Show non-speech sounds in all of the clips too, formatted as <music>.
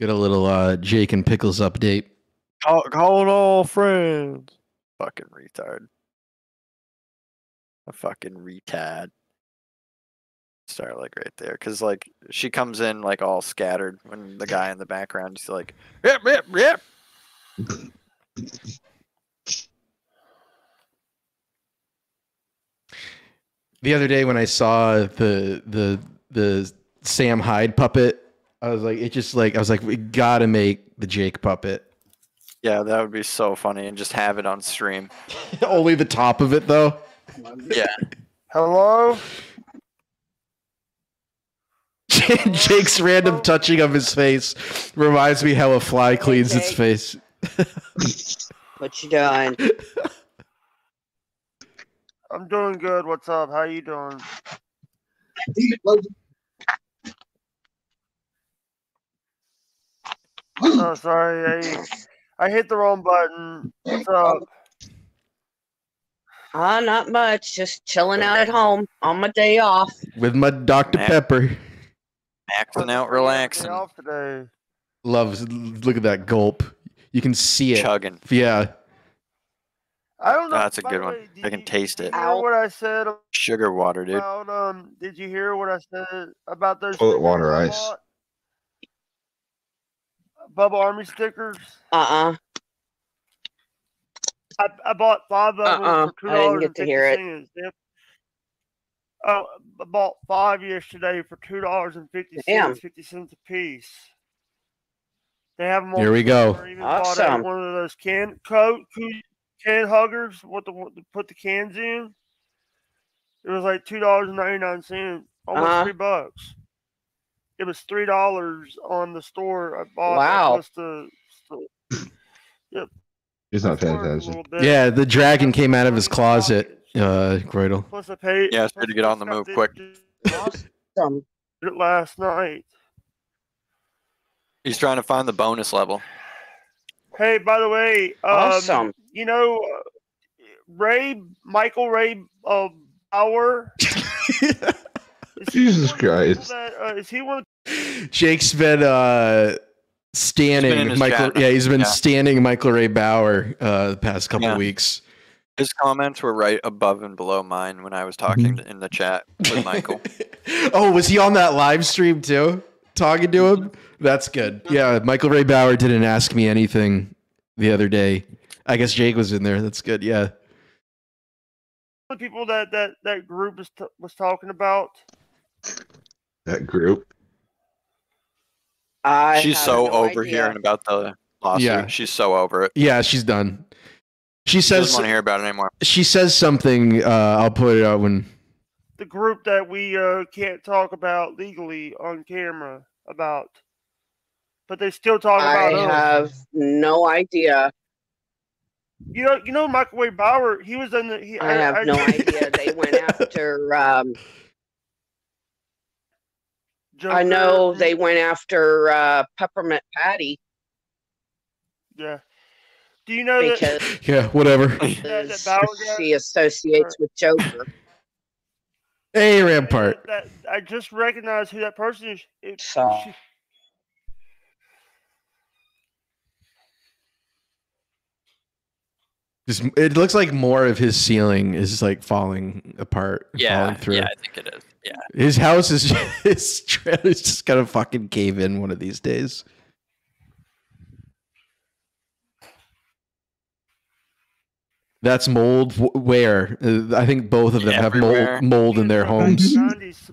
Get a little uh, Jake and Pickles update. Call, calling all friends. Fucking retard. A fucking retard. Start like right there, cause like she comes in like all scattered when the guy in the background is like, yep, yep, yep. The other day when I saw the the the Sam Hyde puppet, I was like, it just like I was like, we gotta make the Jake puppet. Yeah, that would be so funny, and just have it on stream. <laughs> Only the top of it though. Yeah, Hello? <laughs> Jake's random touching of his face reminds me how a fly cleans its face. <laughs> What you doing? I'm doing good. What's up? How you doing? Oh, sorry. I, I hit the wrong button. What's up? Ah, not much. Just chilling out at home on my day off. With my Dr. Man. Pepper. acting out, relaxing, off today. Loves look at that gulp. You can see it. chugging. Yeah. I don't know. Oh, that's a good the one. I can you- taste did it. You hear Ow. what I said Sugar water, dude. about um? Did you hear what I said about those Toilet water ice. bought? Bubba Army stickers. Uh-uh. I, I bought five of Uh-uh, them for two I didn't dollars get to fifty hear it. Yep. Oh, I bought five yesterday for two dollars and fifty Damn. fifty cents a piece. They have them. Here we go. Even bought Awesome. one of those can coat can huggers. What the what to put the cans in? It was like two dollars and ninety nine cents, almost Uh-huh. three bucks. It was three dollars on the store I bought. <laughs> it, Wow. plus the- He's not paying plus a attention. little bit. Yeah, the dragon came out of his closet, uh, Groidle. Plus I paid. Yeah, it's good to get on the move quick. did Awesome. <laughs> it last night. He's trying to find the bonus level. Hey, by the way, um, Awesome. you know, uh, Ray Michael Ray uh, Bauer. <laughs> is he Jesus one of the people Christ. Uh, is he one? Jake's been uh standing in his Michael chat. yeah, he's been Yeah. standing Michael Ray Bauer uh the past couple Yeah. weeks. His comments were right above and below mine when I was talking to- in the chat with Michael. <laughs> oh, was he on that live stream too? Talking to him? That's good. Yeah, Michael Ray Bauer didn't ask me anything the other day. I guess Jake was in there. That's good. Yeah. the people that that that group was t- was talking about? That group. I She's so no over idea. hearing about the lawsuit. Yeah. She's so over it. Yeah, she's done. She She doesn't says want to hear about it anymore. she says something uh I'll put it out when The group that we uh, can't talk about legally on camera about, but they still talk I about I have no idea. You know, you know, Michael Ray Bauer. He was in the. He, I have no <laughs> idea. They went after. Um, I know they went after uh, Peppermint Patty Yeah. Do you know that, <laughs> Yeah, whatever. <laughs> that, that she associates with Joker. Hey that- Rampart. That, I just recognized who that person is. It, So- she- Just, it looks like more of his ceiling is like falling apart, falling through. yeah, I think it is. Yeah, His house is <laughs> his trailer's just gonna fucking cave in one of these days. That's mold. Where? I think both of them have Everywhere. mold, mold in their homes. <laughs>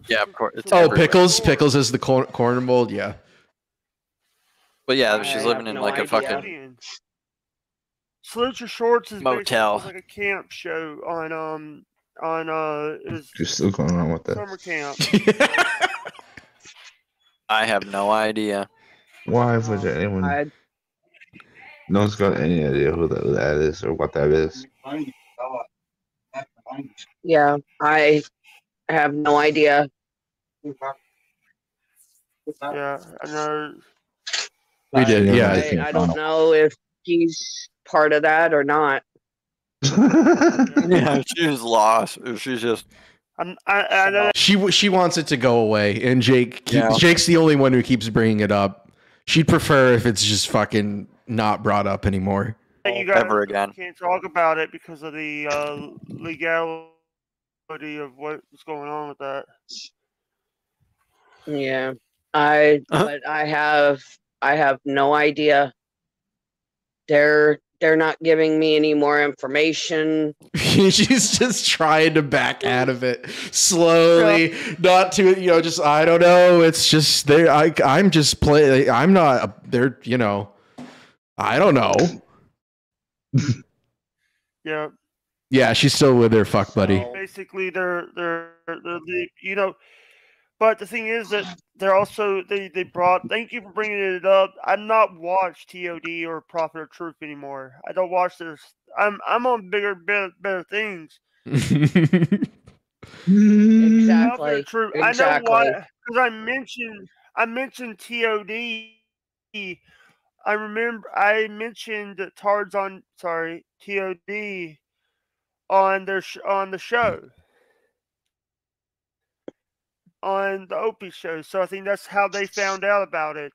Yeah, of course, it's Oh, everywhere. pickles. Pickles is the cor- corner mold. Yeah. but yeah, she's have living in no like a idea. fucking. Salute Your Shorts is basically Motel. like a camp show on um on uh is You're still going on with that. summer camp. <laughs> I have no idea. Why would anyone? I, No one's got any idea who that, that is or what that is. yeah, I have no idea. Yeah, I know. We did, Yeah, yeah. I I, I don't know if he's part of that or not. Yeah, <laughs> she's lost. She's just I'm, I I. She she wants it to go away, and Jake keep, Yeah. Jake's the only one who keeps bringing it up. She'd prefer if it's just fucking not brought up anymore. that you guys Ever again. can't talk about it because of the uh, legality of what's going on with that. Yeah. I Uh-huh. but I have I have no idea. They're they're not giving me any more information. <laughs> She's just trying to back out of it slowly, not to you know, just I don't know. It's just there. I I'm just play. I'm not. They're you know, I don't know. <laughs> Yeah, Yeah, she's still with her fuck buddy. So- basically they're they're they're the you know. But the thing is that they're also they they brought. Thank you for bringing it up. I'm not watch TOD or Prophet of Truth anymore. I don't watch this. I'm I'm on bigger better, better things. Exactly. Truth. exactly. I know why because I mentioned I mentioned TOD. I remember I mentioned Tards on sorry TOD on their sh- on the show on the Opie show. So I think that's how they found out about it.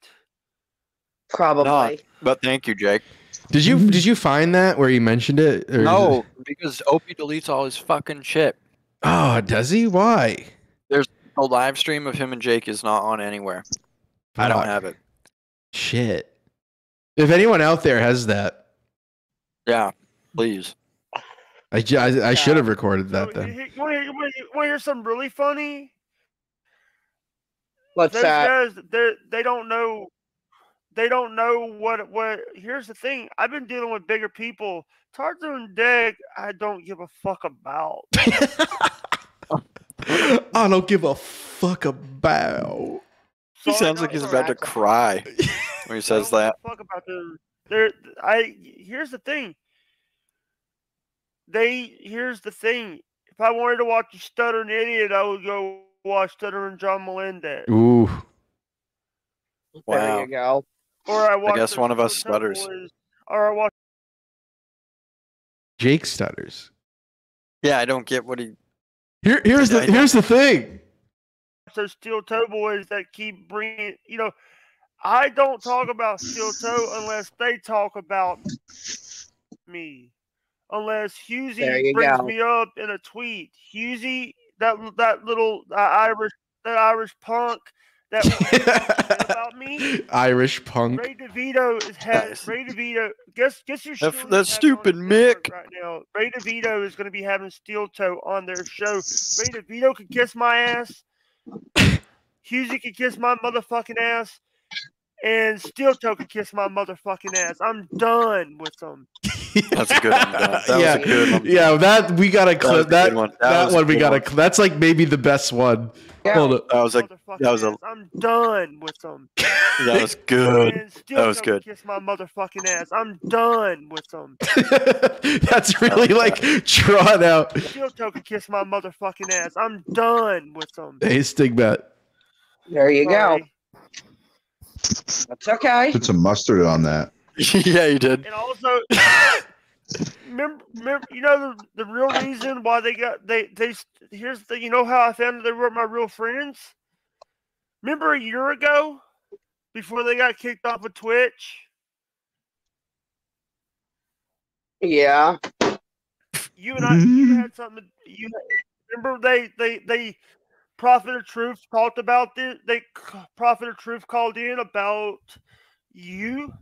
Probably. But thank you, Jake. did you did you find that where you mentioned it? or No, it- because Opie deletes all his fucking shit. Oh, does he? Why? There's a live stream of him and Jake is not on anywhere. I don't have it. Shit. If anyone out there has that, Yeah, please. I, ju- I, I should have recorded that then. you, you, want to hear, hear something really funny? What's Those that? guys, they they don't know. They don't know what what. Here's the thing. I've been dealing with bigger people. Tards on Deck, I don't give a fuck about. <laughs> I don't give a fuck about. He Sorry, sounds like he's about to cry <laughs> when he I says don't that. give a Fuck about them. There, I. Here's the thing. They. Here's the thing. If I wanted to watch a stuttering idiot, I would go watch stuttering John Melendez, Ooh. There Wow. you go. or I watch. guess one of us stutters. Boys, Or I watch. Jake stutters. Yeah, I don't get what he. Here, here's I the don't- here's the thing. those steel toe boys that keep bringing you know i don't talk about steel toe unless they talk about me unless There Husey brings go. me up in a tweet Husey that that little uh, irish that irish punk that <laughs> about me Irish punk. Ray DeVito is has Ray DeVito. Guess guess your That- that stupid Mick. right now. Ray DeVito is going to be having Steel Toe on their show. Ray DeVito could kiss my ass. Husey could kiss my motherfucking ass. And Steel Toe could kiss my motherfucking ass. I'm done with them. <laughs> That's a good one. Don. That yeah, was a good one. yeah. That we gotta clip a that. one. That, That one we gotta. one. That's like maybe the best one. Yeah. Hold up. That was a. Motherfucking that was a- ass. I'm done with them. <laughs> That was <laughs> good. That was Toe good. could Kiss my motherfucking ass. I'm done with them. that's really like drawn out. Steel Toe could kiss my motherfucking ass. I'm done with them. Hey, Stigmat. There you go. That's okay. Put some mustard on that. <laughs> yeah, you did. And also, <laughs> remember, remember, you know the, the real reason why they got they they here's the you know how I found that they were my real friends. Remember a year ago, before they got kicked off of Twitch, Yeah. you and I you had something. You remember they they they Prophet of Truth talked about this. They Prophet of Truth called in about you.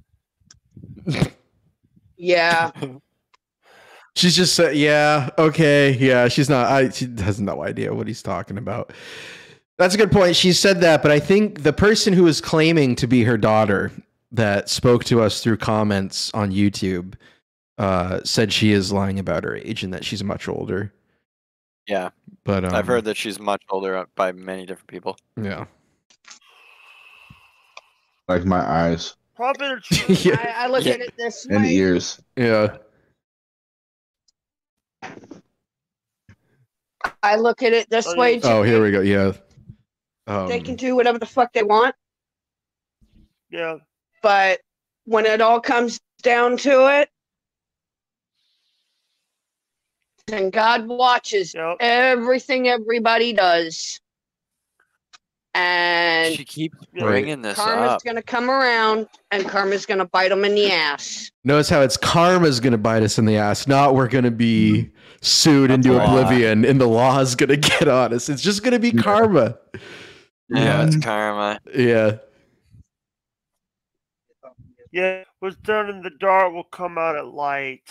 Yeah. <laughs> She's just said, yeah, okay, yeah. She's not. I. She has no idea what he's talking about. That's a good point. She said that, but I think the person who is claiming to be her daughter that spoke to us through comments on YouTube uh, said she is lying about her age and that she's much older. Yeah, But um, I've heard that she's much older uh, by many different people. Yeah. Like my eyes Prophet of Truth. Yeah. I, I look Yeah. at it this way. and way. ears. Yeah. I look at it this Oh, way. yeah. Oh, here we go. Yeah. They Um, can do whatever the fuck they want, Yeah. but when it all comes down to it, and God watches Yeah. everything everybody does. And She keeps bringing this karma's up. gonna come around, and karma's gonna bite them in the ass. Notice how it's karma's gonna bite us in the ass, not we're gonna be sued into oblivion and the law is gonna <laughs> get on us. It's just gonna be karma. Yeah, it's karma. Yeah. Yeah, what's done in the dark will come out at light.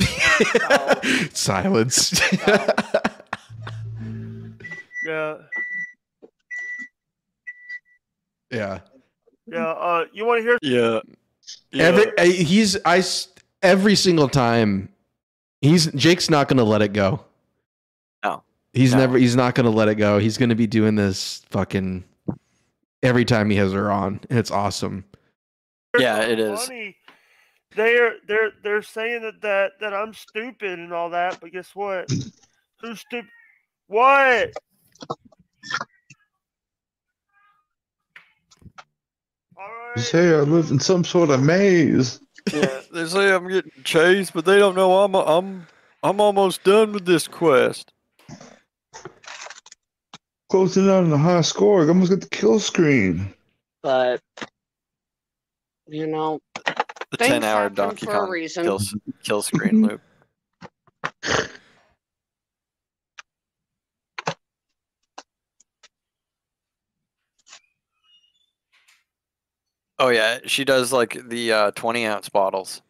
<laughs> Silence. <laughs> Yeah, yeah. yeah. Uh, you want to hear? Yeah. Every uh, he's I every single time he's Jake's not gonna let it go. No. He's No. never he's not gonna let it go. He's gonna be doing this fucking every time he has her on. It's awesome. Yeah, it is. They're they're they're saying that, that that I'm stupid and all that, but guess what? <clears throat> Who's stupid? What? All right. say I live in some sort of maze. Yeah, they say I'm getting chased, but they don't know I'm I'm I'm almost done with this quest. Closing out on a high score. I almost got the kill screen. But you know, The ten hour happen Donkey for a Kong reason. kill, kill screen loop. <laughs> Oh yeah, she does like the uh, twenty ounce bottles,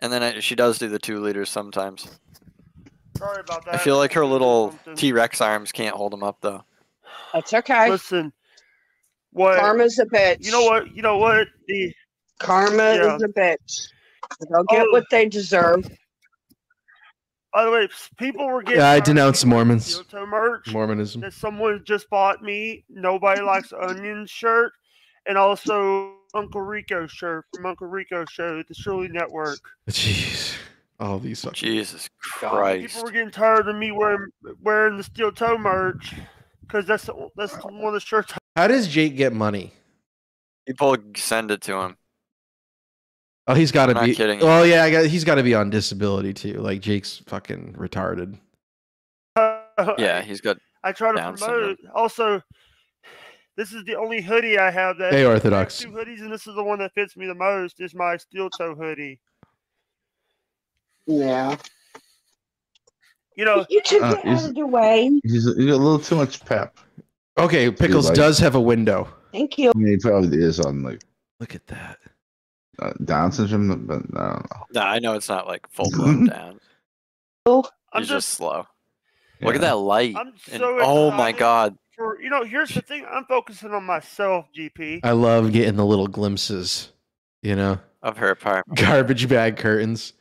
and then it, she does do the two liters sometimes. Sorry about that. I feel like her little T Rex arms can't hold them up though. That's okay. Listen. What? Karma's a bitch. You know what? You know what? The Karma Yeah. is a bitch. They'll get Oh. what they deserve. by the way, people were getting. Yeah, I tired denounce Mormons. Steel merch. Mormonism. that someone just bought me nobody likes onion shirt and also uncle rico shirt from uncle rico show the shirley network Jeez. All these fucking- Jesus people were getting tired of me wearing wearing the steel toe merch because that's the- that's one of the shirts How does Jake get money? People send it to him. Oh, he's got to be. kidding you. Well, yeah, I got, he's got to be on disability too. Like Jake's fucking retarded. <laughs> Yeah, he's got. i try to Down promote also this is the only hoodie i have that Hey, I have Orthodox. two hoodies and this is the one that fits me the most is my steel toe hoodie Yeah. you know You took Uh, it out of your way. He's you got a little too much pep. Okay, Pickles like- does have a window. Thank you. I mean, he probably is on like Look at that. uh, Down syndrome, but I don't know. No, I know it's not like full <laughs> blown down. i'm just, just slow. Look at that light. i'm and- oh my god. For you know here's the thing i'm focusing on myself gp I love getting the little glimpses. You know, Of her apartment. garbage bag curtains.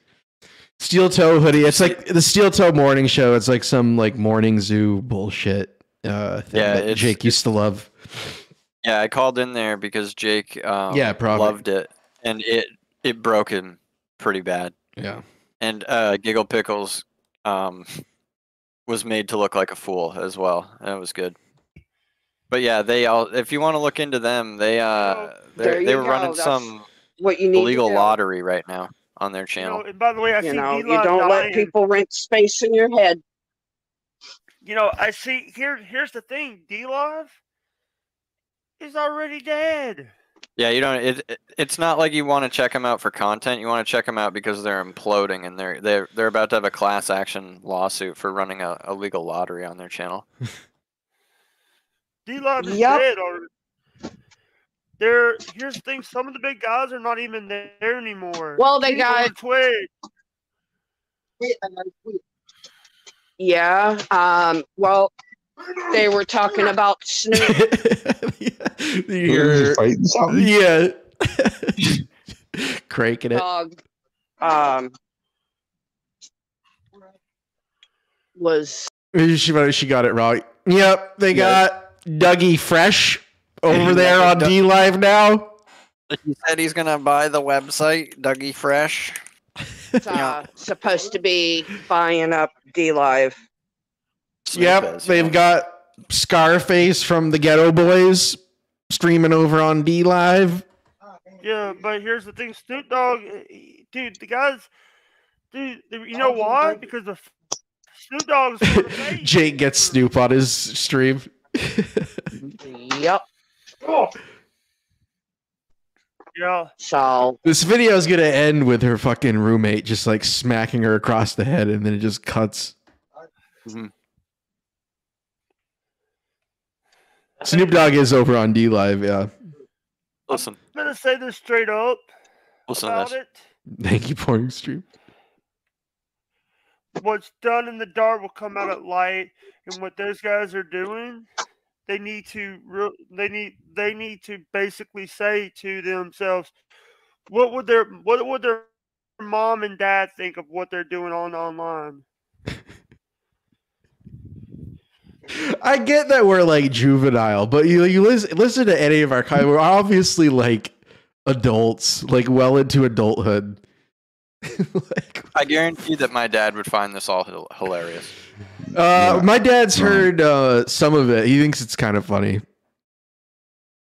Steel toe hoodie. It's like the steel toe morning show. It's like some like morning zoo bullshit. Uh, thing Yeah, that Jake used to love. Yeah, I called in there because Jake um, Yeah, probably. loved it, and it it broke him pretty bad. Yeah. And uh, Giggle Pickles um, was made to look like a fool as well. That was good. But yeah, they all. If you want to look into them, they uh, There they they were go, running that's some What you need illegal lottery right now on their You channel. know, and by the way, I You see know, you don't let people rent space in your head. You know, I see here. Here's the thing: D Love is already dead. Yeah, you don't. It, it it's not like you want to check them out for content. You want to check them out because they're imploding and they're they're they're about to have a class action lawsuit for running a illegal lottery on their channel. <laughs> D Live is Yep. dead already. There. Here's the thing: some of the big guys are not even there anymore. Well, they People got Twitch. yeah. Um. Well, they were talking about Snoop. <laughs> you Is he hear, fighting something? yeah. <laughs> Cranking it. Dog. Um. Was She, she got it right. Yep, they Yeah. got Dougie Fresh over there on D Live now. He said he's gonna buy the website, Dougie Fresh. uh, supposed to be buying up D Live. Yep, they've got Scarface from the Geto Boys streaming over on D Live. Yeah, but here's the thing: Snoop Dogg, eh, dude, the guys, dude, you know why? Because the Snoop Dogg's <laughs> for the. Jake gets Snoop on his stream. <laughs> Yep. Yeah. So this video is gonna end with her fucking roommate just like smacking her across the head, and then it just cuts. Mhm. Snoop Dogg is over on D Live. Yeah, Listen, I'm gonna say this straight up listen to about this. it. thank you, pouring stream. What's done in the dark will come out at light, and what those guys are doing, they need to they need they need to basically say to themselves, what would their what would their mom and dad think of what they're doing on online? I get that we're like juvenile, but you you listen listen to any of our kind. We're obviously like adults, like well into adulthood. <laughs> like, I guarantee that my dad would find this all hilarious. uh, Yeah. my dad's heard uh, some of it. He thinks it's kind of funny,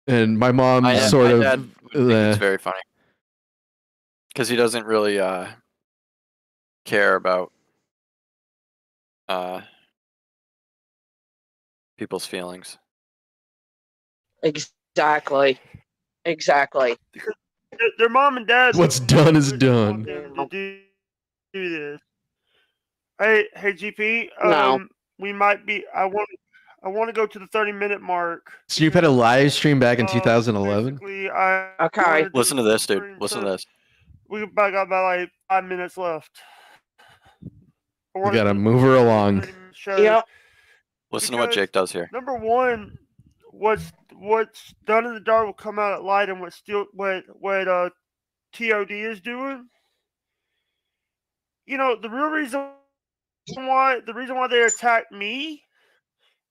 and my mom My, sort my of. dad would think it's uh, very funny because he doesn't really uh, care about uh, people's feelings. exactly, exactly. Their, their mom and dad. What's done is done. Do, do this. Hey, hey, GP. No. Um, we might be. I want. I want to go to the thirty minute mark. Snoop had a live stream back in Uh, 2011. basically, I Okay. wanted Listen to this, dude. Listen to this. We about got about like five minutes left. We gotta to move her along. 30-minute show. Yep. Listen to what Jake does here. Number one, what's what's done in the dark will come out at light, and what still what what uh TOD is doing. You know the real reason why the reason why they attacked me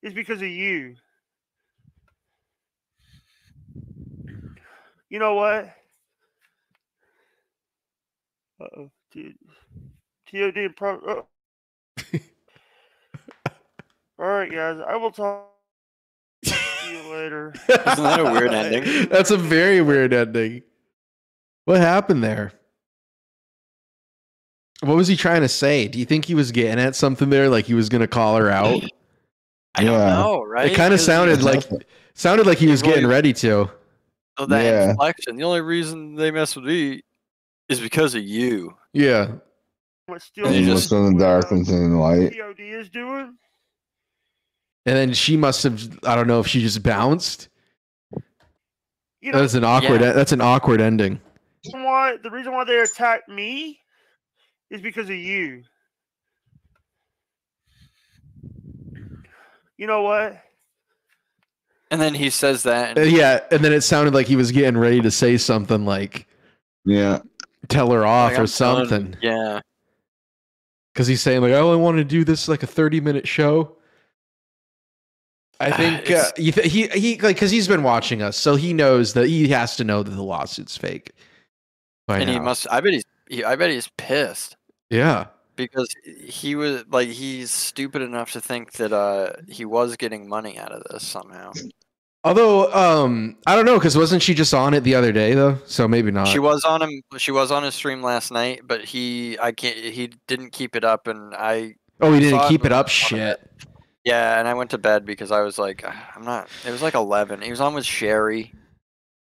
is because of you. You know what? Uh oh, dude. TOD and pro. Uh, <laughs> all right, guys. I will talk you later. <laughs> Isn't that a weird ending? <laughs> That's a very weird ending. What happened there? What was he trying to say? Do you think he was getting at something there, like he was going to call her out? I don't Yeah. know, right? It kind of sounded you- like sounded like he was Well, getting ready to. Oh, that Yeah. inflection. The only reason they mess with me is because of you. Yeah. What still And And you just- in the dark and in the light. TOD is doing. And then she must have I don't know if she just bounced. You know, That's an awkward Yeah. that's an awkward ending. the reason why the reason why they attacked me is because of you. You know what? And then he says that. Uh, And yeah, and then it sounded like he was getting ready to say something like Yeah. tell her off like, or I'm telling- something. Yeah. Because he's saying like, I only want to do this like a thirty minute show. I Ah, think uh, th- he he like because he's been watching us, so he knows that he has to know that the lawsuit's fake. And he must. I bet he's. He, I bet he's pissed yeah. because he was like he's stupid enough to think that uh he was getting money out of this somehow. Although, um, I don't know, because wasn't she just on it the other day though? So maybe not. She was on him. She was on his stream last night, but he. I can't. He didn't keep it up, and I. oh, he didn't keep it up. Shit. Yeah, and I went to bed because I was like, "Ah, <sighs> I'm not. It was like 11. He was on with Sherry.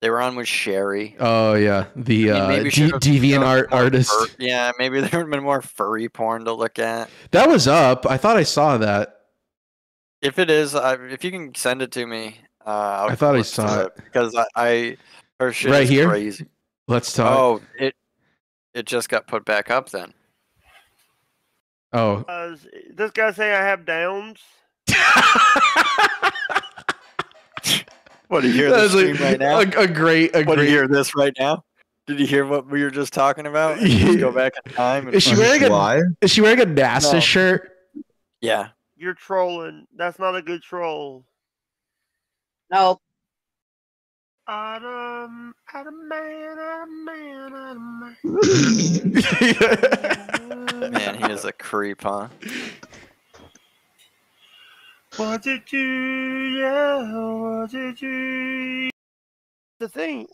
They were on with Sherry. Oh yeah, the I mean, uh, maybe de- should've deviant art more artist. fur- <laughs> yeah, maybe there would have been more furry porn to look at. That was up. I thought I saw that. If it is, I, if you can send it to me, uh, I'll thought I saw through it. because I, I her shit Right is here? crazy. Let's talk. Oh, it it just got put back up then. Oh. Uh, this guy saying I have downs. <laughs> What do you hear That this was stream right now? A, a great, a What do you hear this right now? Did you hear what we were just talking about? <laughs> And just go back in time. And Is she wearing a Is she wearing a NASA No. shirt? yeah. You're trolling. That's not a good troll. No, Adam, Adam man, Adam man, Adam man. <laughs> Man, he is a creep, huh? What did you, yeah, what did you? The thing,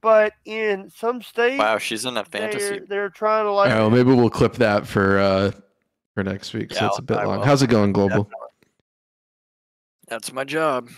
but in some states, Wow, she's in a fantasy. they're, they're trying to like. oh, maybe we'll clip that for uh for next week, so Yeah, it's a bit I long. will. How's it going, Global? Definitely. That's my job.